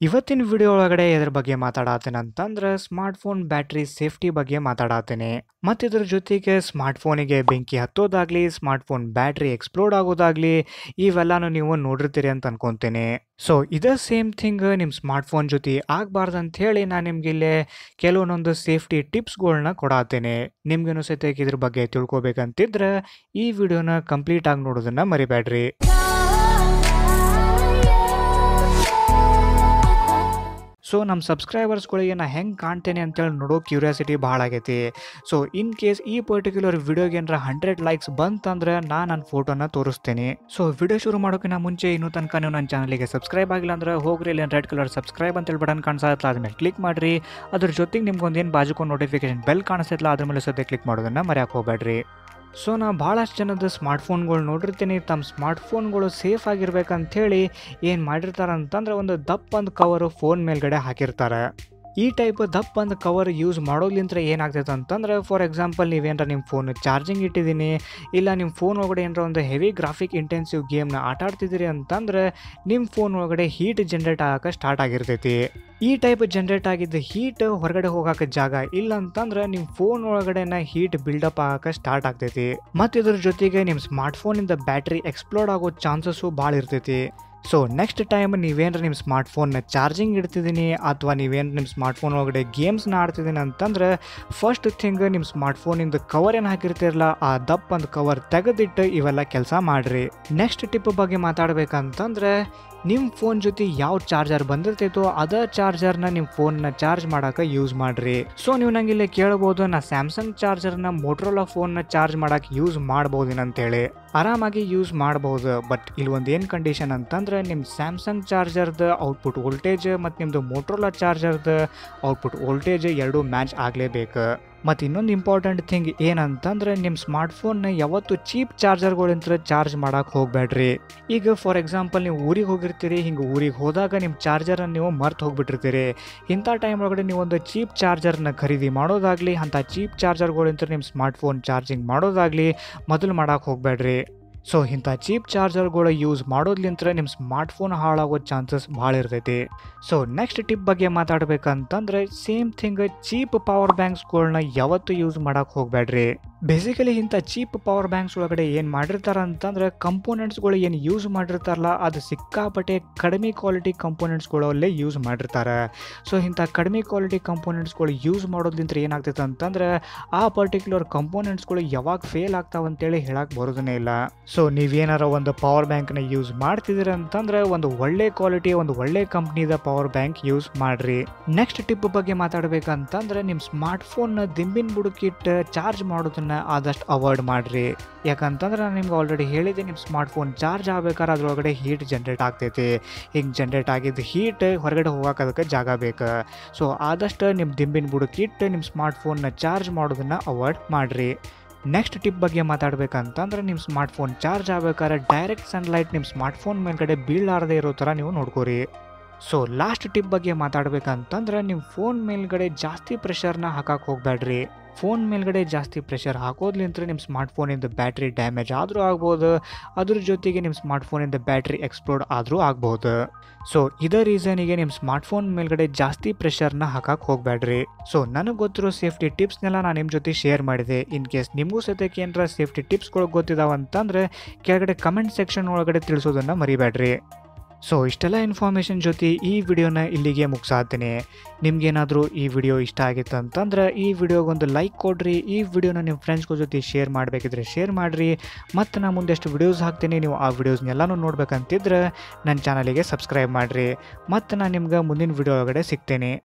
ಇವತ್ತಿನ ವಿಡಿಯೋ ಒಳಗಡೆ ಇದ್ರ ಬಗ್ಗೆ ಮಾತಾಡತ್ತೇನೆ ಅಂತಂದ್ರೆ ಸ್ಮಾರ್ಟ್ಫೋನ್ ಬ್ಯಾಟ್ರಿ ಸೇಫ್ಟಿ ಬಗ್ಗೆ ಮಾತಾಡತ್ತೇನೆ ಮತ್ತು ಇದ್ರ ಜೊತೆಗೆ ಸ್ಮಾರ್ಟ್ಫೋನಿಗೆ ಬೆಂಕಿ ಹತ್ತೋದಾಗ್ಲಿ, ಸ್ಮಾರ್ಟ್ಫೋನ್ ಬ್ಯಾಟ್ರಿ ಎಕ್ಸ್ಪ್ಲೋಡ್ ಆಗೋದಾಗ್ಲಿ ಇವೆಲ್ಲಾನು ನೀವು ನೋಡಿರ್ತೀರಿ ಅಂತ ಅನ್ಕೊಂತೇನೆ. ಸೊ ಇದೇ ಸೇಮ್ ಥಿಂಗ್ ನಿಮ್ಮ ಸ್ಮಾರ್ಟ್ಫೋನ್ ಜೊತೆ ಆಗಬಾರ್ದು ಅಂತ ಹೇಳಿ ನಾನು ನಿಮ್ಗೆ ಇಲ್ಲೇ ಕೆಲವೊಂದೊಂದು ಸೇಫ್ಟಿ ಟಿಪ್ಸ್ಗಳನ್ನ ಕೊಡತ್ತೇನೆ ನಿಮ್ಗೇನು ಸಹಿತ ಇದ್ರ ಬಗ್ಗೆ ತಿಳ್ಕೊಬೇಕಂತಿದ್ರೆ ಈ ವಿಡಿಯೋನ ಕಂಪ್ಲೀಟ್ ಆಗಿ ನೋಡೋದನ್ನ ಮರಿಬೇಡ್ರಿ ಸೊ ನಮ್ಮ ಸಬ್ಸ್ಕ್ರೈಬರ್ಸ್ಗಳಿಗೆ ನಾ ಹೆಂಗೆ ಕಾಣ್ತೇನೆ ಅಂತೇಳಿ ನೋಡೋ ಕ್ಯೂರಿಯಾಸಿಟಿ ಭಾಳ ಆಗೈತಿ. ಸೊ ಇನ್ ಕೇಸ್ ಈ ಪರ್ಟಿಕ್ಯುಲರ್ ವಿಡಿಯೋಗೆ ಏನಾರ ಹಂಡ್ರೆಡ್ ಲೈಕ್ಸ್ ಬಂತಂದ್ರೆ ನಾನು ನನ್ನ ಫೋಟೋನ ತೋರಿಸ್ತೇನೆ. ಸೊ ವಿಡಿಯೋ ಶುರು ಮಾಡೋಕ್ಕಿಂತ ಮುಂಚೆ ಇನ್ನೂ ತನಕ ನೀವು ನನ್ನ ಚಾನಲಿಗೆ ಸಬ್ಸ್ಕ್ರೈಬ್ ಆಗಿಲ್ಲ ಅಂದ್ರೆ ಹೋಗ್ರಿ ಇಲ್ಲಿ ರೆಡ್ ಕಲರ್ ಸಬ್ಸ್ಕ್ರೈಬ್ ಅಂತೇಳಿ ಬಟನ್ ಕಾಣಿಸ್ತಾ ಅದ್ರ ಮೇಲೆ ಕ್ಲಿಕ್ ಮಾಡಿರಿ. ಅದ್ರ ಜೊತೆಗೆ ಒಂದೇನು ಬಾಜುಕೊಂಡು ನೋಟಿಫಿಕೇಶನ್ ಬೆಲ್ ಕಾಣಿಸ್ತೈತಲ್ಲ ಅದ್ರ ಮೇಲೆ ಸದ್ಯ ಕ್ಲಿಕ್ ಮಾಡೋದನ್ನ ಮರ್ಯಾಕೆ ಹೋಗ್ಬೇಡ್ರಿ. ಸೊ ನಾ ಭಾಳಷ್ಟು ಜನದ ಸ್ಮಾರ್ಟ್ಫೋನ್ಗಳು ನೋಡಿರ್ತೀನಿ. ತಮ್ಮ ಸ್ಮಾರ್ಟ್ಫೋನ್ಗಳು ಸೇಫ್ ಆಗಿರ್ಬೇಕಂಥೇಳಿ ಏನು ಮಾಡಿರ್ತಾರೆ ಅಂತಂದ್ರೆ ಒಂದು ದಪ್ಪಂದು ಕವರು ಫೋನ್ ಮೇಲ್ಗಡೆ ಹಾಕಿರ್ತಾರೆ. ಈ ಟೈಪ್ ದಪ್ಪ ಒಂದು ಕವರ್ ಯೂಸ್ ಮಾಡೋದ್ಲಿಂತ್ರ ಏನಾಗ್ತೈತೆ ಅಂತಂದ್ರೆ ಫಾರ್ ಎಕ್ಸಾಂಪಲ್ ನೀವೇನರ ನಿಮ್ಮ ಫೋನ್ ಚಾರ್ಜಿಂಗ್ ಇಟ್ಟಿದ್ದೀನಿ ಇಲ್ಲ ನಿಮ್ಮ ಫೋನ್ ಒಳಗಡೆ ಏನಾರ ಒಂದು ಹೆವಿ ಗ್ರಾಫಿಕ್ ಇಂಟೆನ್ಸಿವ್ ಗೇಮ್ನ ಆಟ ಆಡ್ತಿದ್ದೀರಿ ಅಂತಂದ್ರೆ ನಿಮ್ಮ ಫೋನ್ ಒಳಗಡೆ ಹೀಟ್ ಜನ್ರೇಟ್ ಆಗಕ್ಕೆ ಸ್ಟಾರ್ಟ್ ಆಗಿರ್ತೈತಿ. ಈ ಟೈಪ್ ಜನ್ರೇಟ್ ಆಗಿದ್ದ ಹೀಟ್ ಹೊರಗಡೆ ಹೋಗಕ್ಕೆ ಜಾಗ ಇಲ್ಲ ಅಂತಂದ್ರೆ ನಿಮ್ಮ ಫೋನ್ ಒಳಗಡೆನ ಹೀಟ್ ಬಿಲ್ಡಪ್ ಆಗಕ್ಕೆ ಸ್ಟಾರ್ಟ್ ಆಗ್ತೈತಿ. ಮತ್ತು ಇದ್ರ ಜೊತೆಗೆ ನಿಮ್ಮ ಸ್ಮಾರ್ಟ್ಫೋನಿಂದ ಬ್ಯಾಟ್ರಿ ಎಕ್ಸ್ಪ್ಲೋರ್ಡ್ ಆಗೋ ಚಾನ್ಸಸ್ಸು ಭಾಳ ಇರ್ತೈತಿ. ಸೊ ನೆಕ್ಸ್ಟ್ ಟೈಮ್ ನೀವೇನರ ನಿಮ್ಮ ಸ್ಮಾರ್ಟ್ಫೋನ್ನ ಚಾರ್ಜಿಂಗ್ ಇಡ್ತಿದ್ದೀನಿ ಅಥವಾ ನೀವೇನು ನಿಮ್ಮ ಸ್ಮಾರ್ಟ್ಫೋನ್ ಒಳಗಡೆ ಗೇಮ್ಸ್ನ ಆಡ್ತಿದ್ದೀನಿ ಅಂತಂದ್ರೆ ಫಸ್ಟ್ ಥಿಂಗ್ ನಿಮ್ಮ ಸ್ಮಾರ್ಟ್ಫೋನಿಂದ ಕವರ್ ಏನು ಹಾಕಿರ್ತಿರಲ್ಲ, ಆ ದಪ್ಪ ಒಂದು ಕವರ್ ತೆಗೆದಿಟ್ಟು ಇವೆಲ್ಲ ಕೆಲಸ ಮಾಡಿರಿ. ನೆಕ್ಸ್ಟ್ ಟಿಪ್ ಬಗ್ಗೆ ಮಾತಾಡ್ಬೇಕಂತಂದ್ರೆ ನಿಮ್ಮ ಫೋನ್ ಜೊತೆ ಯಾವ ಚಾರ್ಜರ್ ಬಂದಿರ್ತೈತೋ ಅದ ಚಾರ್ಜರ್ನ ನಿಮ್ಮ ಫೋನ್ನ ಚಾರ್ಜ್ ಮಾಡೋಕೆ ಯೂಸ್ ಮಾಡಿರಿ. ಸೊ ನೀವು ನಂಗೆ ಇಲ್ಲಿ ಕೇಳ್ಬೋದು, ನಾ ಸ್ಯಾಮ್ಸಂಗ್ ಚಾರ್ಜರ್ನ ಮೋಟ್ರೋಲಾ ಫೋನ್ನ ಚಾರ್ಜ್ ಮಾಡೋಕೆ ಯೂಸ್ ಮಾಡ್ಬೋದೇನಂತೇಳಿ. ಆರಾಮಾಗಿ ಯೂಸ್ ಮಾಡ್ಬೋದು ಬಟ್ ಇಲ್ಲಿ ಒಂದು ಏನು ಕಂಡೀಷನ್ ಅಂತಂದ್ರೆ ನಿಮ್ಮ ಸ್ಯಾಮ್ಸಂಗ್ ಚಾರ್ಜರ್ದ ಔಟ್ಪುಟ್ ವೋಲ್ಟೇಜ್ ಮತ್ತು ನಿಮ್ಮದು ಮೋಟ್ರೋಲಾ ಚಾರ್ಜರ್ದ ಔಟ್ಪುಟ್ ವೋಲ್ಟೇಜ್ ಎರಡೂ ಮ್ಯಾಚ್ ಆಗಲೇಬೇಕು. ಮತ್ತು ಇನ್ನೊಂದು ಇಂಪಾರ್ಟೆಂಟ್ ಥಿಂಗ್ ಏನಂತಂದ್ರೆ ನಿಮ್ಮ ಸ್ಮಾರ್ಟ್ಫೋನ್ನ ಯಾವತ್ತು ಚೀಪ್ ಚಾರ್ಜರ್ಗಳಿಂದ ಚಾರ್ಜ್ ಮಾಡೋಕ್ಕೆ ಹೋಗಬೇಡ್ರಿ ಈಗ ಫಾರ್ ಎಕ್ಸಾಂಪಲ್ ನೀವು ಊರಿಗೆ ಹೋಗಿರ್ತೀರಿ, ಹಿಂಗೆ ಊರಿಗೆ ಹೋದಾಗ ನಿಮ್ಮ ಚಾರ್ಜರನ್ನು ನೀವು ಮರ್ತು ಹೋಗ್ಬಿಟ್ಟಿರ್ತೀರಿ. ಇಂಥ ಟೈಮ್ ಒಳಗಡೆ ನೀವು ಒಂದು ಚೀಪ್ ಚಾರ್ಜರ್ನ ಖರೀದಿ ಮಾಡೋದಾಗಲಿ, ಅಂಥ ಚೀಪ್ ಚಾರ್ಜರ್ಗಳಿಂದ ನಿಮ್ಮ ಸ್ಮಾರ್ಟ್ಫೋನ್ ಚಾರ್ಜಿಂಗ್ ಮಾಡೋದಾಗಲಿ, ಮೊದಲು ಮಾಡೋಕೆ ಹೋಗಬೇಡ್ರಿ ಸೊ ಇಂಥ ಚೀಪ್ ಚಾರ್ಜರ್ಗಳು ಯೂಸ್ ಮಾಡೋದ್ಲಿಂತ್ರ ನಿಮ್ಮ ಸ್ಮಾರ್ಟ್ಫೋನ್ ಹಾಳಾಗೋ ಚಾನ್ಸಸ್ ಭಾಳ ಇರ್ತೈತಿ. ಸೊ ನೆಕ್ಸ್ಟ್ ಟಿಪ್ ಬಗ್ಗೆ ಮಾತಾಡಬೇಕಂತಂದ್ರೆ ಸೇಮ್ ಥಿಂಗ್ ಚೀಪ್ ಪವರ್ ಬ್ಯಾಂಕ್ಸ್ಗಳನ್ನ ಯಾವತ್ತೂ ಯೂಸ್ ಮಾಡೋಕೆ ಹೋಗಬೇಡ್ರಿ ಬೇಸಿಕಲಿ ಇಂಥ ಚೀಪ್ ಪವರ್ ಬ್ಯಾಂಕ್ಸ್ ಒಳಗಡೆ ಏನು ಮಾಡಿರ್ತಾರೆ ಅಂತಂದ್ರೆ ಕಂಪೋನೆಂಟ್ಸ್ಗಳು ಏನು ಯೂಸ್ ಮಾಡಿರ್ತಾರಲ್ಲ, ಅದು ಸಿಕ್ಕಾಪಟ್ಟೆ ಕಡಿಮೆ ಕ್ವಾಲಿಟಿ ಕಂಪೋನೆಂಟ್ಸ್ಗಳಲ್ಲೇ ಯೂಸ್ ಮಾಡಿರ್ತಾರೆ. ಸೊ ಇಂಥ ಕಡಿಮೆ ಕ್ವಾಲಿಟಿ ಕಂಪೋನೆಂಟ್ಸ್ಗಳು ಯೂಸ್ ಮಾಡೋದ್ಲಿಂತ ಏನಾಗ್ತೈತೆ ಅಂತಂದ್ರೆ, ಆ ಪರ್ಟಿಕ್ಯುಲರ್ ಕಂಪೋನೆಂಟ್ಸ್ಗಳು ಯಾವಾಗ ಫೇಲ್ ಆಗ್ತಾವ ಅಂತೇಳಿ ಹೇಳಕ್ಕೆ ಬರೋದನ್ನೇ ಇಲ್ಲ. ಸೊ ನೀವೇನಾರ ಒಂದು ಪವರ್ ಬ್ಯಾಂಕ್ನ ಯೂಸ್ ಮಾಡ್ತಿದ್ದೀರ ಅಂತಂದ್ರೆ, ಒಂದು ಒಳ್ಳೆ ಕ್ವಾಲಿಟಿ ಒಂದು ಒಳ್ಳೆ ಕಂಪ್ನಿದ ಪವರ್ ಬ್ಯಾಂಕ್ ಯೂಸ್ ಮಾಡಿರಿ. ನೆಕ್ಸ್ಟ್ ಟಿಪ್ ಬಗ್ಗೆ ಮಾತಾಡಬೇಕಂತಂದರೆ ನಿಮ್ಮ ಸ್ಮಾರ್ಟ್ಫೋನ್ನ ದಿಂಬಿನ ಬುಡಕಿಟ್ಟು ಚಾರ್ಜ್ ಮಾಡೋದನ್ನ ಆದಷ್ಟು ಅವಾಯ್ಡ್ ಮಾಡಿರಿ. ಯಾಕಂತಂದ್ರೆ ನಾನು ನಿಮ್ಗೆ ಆಲ್ರೆಡಿ ಹೇಳಿದೆ ನಿಮ್ಮ ಸ್ಮಾರ್ಟ್ಫೋನ್ ಚಾರ್ಜ್ ಆಗ್ಬೇಕಾದ್ರೆ ಅದ್ರೊಳಗಡೆ ಹೀಟ್ ಜನ್ರೇಟ್ ಆಗ್ತೈತಿ. ಹಿಂಗೆ ಜನ್ರೇಟ್ ಆಗಿದ್ದು ಹೀಟ್ ಹೊರಗಡೆ ಹೋಗಕ್ಕೆ ಅದಕ್ಕೆ ಜಾಗ ಬೇಕು. ಸೊ ಆದಷ್ಟು ನಿಮ್ಮ ದಿಂಬಿನ ಬುಡಕಿಟ್ಟು ನಿಮ್ಮ ಸ್ಮಾರ್ಟ್ಫೋನ್ನ ಚಾರ್ಜ್ ಮಾಡೋದನ್ನ ಅವಾಯ್ಡ್ ಮಾಡಿರಿ. ನೆಕ್ಸ್ಟ್ ಟಿಪ್ ಬಗ್ಗೆ ಮಾತಾಡಬೇಕಂತಂದ್ರೆ ನಿಮ್ಮ ಸ್ಮಾರ್ಟ್ಫೋನ್ ಚಾರ್ಜ್ ಆಗಬೇಕಾದ್ರೆ ಡೈರೆಕ್ಟ್ ಸನ್ಲೈಟ್ ನಿಮ್ಮ ಸ್ಮಾರ್ಟ್ಫೋನ್ ಮೇಲ್ಗಡೆ ಬೀಳಾರದೆ ಇರೋ ಥರ ನೀವು ನೋಡ್ಕೋರಿ. ಸೊ ಲಾಸ್ಟ್ ಟಿಪ್ ಬಗ್ಗೆ ಮಾತಾಡ್ಬೇಕಂತಂದ್ರೆ ನಿಮ್ಮ ಫೋನ್ ಮೇಲ್ಗಡೆ ಜಾಸ್ತಿ ಪ್ರೆಷರ್ನ ಹಾಕಕ್ಕೆ ಹೋಗಬೇಡ್ರಿ. ಫೋನ್ ಮೇಲ್ಗಡೆ ಜಾಸ್ತಿ ಪ್ರೆಷರ್ ಹಾಕೋದ್ಲಿಂತ್ರ ನಿಮ್ಮ ಸ್ಮಾರ್ಟ್ಫೋನಿಂದ ಬ್ಯಾಟ್ರಿ ಡ್ಯಾಮೇಜ್ ಆದರೂ ಆಗ್ಬೋದು. ಅದ್ರ ಜೊತೆಗೆ ನಿಮ್ಮ ಸ್ಮಾರ್ಟ್ಫೋನಿಂದ ಬ್ಯಾಟ್ರಿ ಎಕ್ಸ್ಪ್ಲೋಡ್ ಆದರೂ ಆಗ್ಬೋದು. ಸೊ ಇದೇ ರೀಸನಿಗೆ ನಿಮ್ಮ ಸ್ಮಾರ್ಟ್ಫೋನ್ ಮೇಲ್ಗಡೆ ಜಾಸ್ತಿ ಪ್ರೆಷರ್ನ ಹಾಕಕ್ಕೆ ಹೋಗಬೇಡ್ರಿ. ಸೊ ನನಗೆ ಗೊತ್ತಿರೋ ಸೇಫ್ಟಿ ಟಿಪ್ಸ್ನೆಲ್ಲ ನಾನು ನಿಮ್ಮ ಜೊತೆ ಶೇರ್ ಮಾಡಿದೆ. ಇನ್ ಕೇಸ್ ನಿಮಗೂ ಸದ್ಯಕ್ಕೆ ಏನಾರ ಸೇಫ್ಟಿ ಟಿಪ್ಸ್ಗಳು ಗೊತ್ತಿದಾವಂತಂದ್ರೆ ಕೆಳಗಡೆ ಕಮೆಂಟ್ ಸೆಕ್ಷನ್ ಒಳಗಡೆ ತಿಳಿಸೋದನ್ನು ಮರಿಬೇಡ್ರಿ. ಸೊ ಇಷ್ಟೆಲ್ಲ ಇನ್ಫಾರ್ಮೇಷನ್ ಜೊತೆ ಈ ವಿಡಿಯೋನ ಇಲ್ಲಿಗೆ ಮುಗಿಸಾತೀನಿ ನಿಮ್ಗೇನಾದರೂ ಈ ವಿಡಿಯೋ ಇಷ್ಟ ಆಗಿತ್ತು ಅಂತಂದ್ರೆ ಈ ವಿಡಿಯೋಗೊಂದು ಲೈಕ್ ಕೊಡ್ರಿ, ಈ ವಿಡಿಯೋನ ನಿಮ್ಮ ಫ್ರೆಂಡ್ಸ್ಗಳ ಜೊತೆ ಶೇರ್ ಮಾಡಬೇಕಿದ್ರೆ ಶೇರ್ ಮಾಡಿರಿ. ಮತ್ತು ನಾನು ಮುಂದೆಷ್ಟು ವಿಡಿಯೋಸ್ ಹಾಕ್ತೀನಿ, ನೀವು ಆ ವಿಡಿಯೋಸ್ನೆಲ್ಲನೂ ನೋಡ್ಬೇಕಂತಿದ್ರೆ ನನ್ನ ಚಾನಲಿಗೆ ಸಬ್ಸ್ಕ್ರೈಬ್ ಮಾಡಿರಿ. ಮತ್ತು ನಾನು ನಿಮ್ಗೆ ಮುಂದಿನ ವಿಡಿಯೋ ಒಳಗಡೆ ಸಿಗ್ತೇನೆ.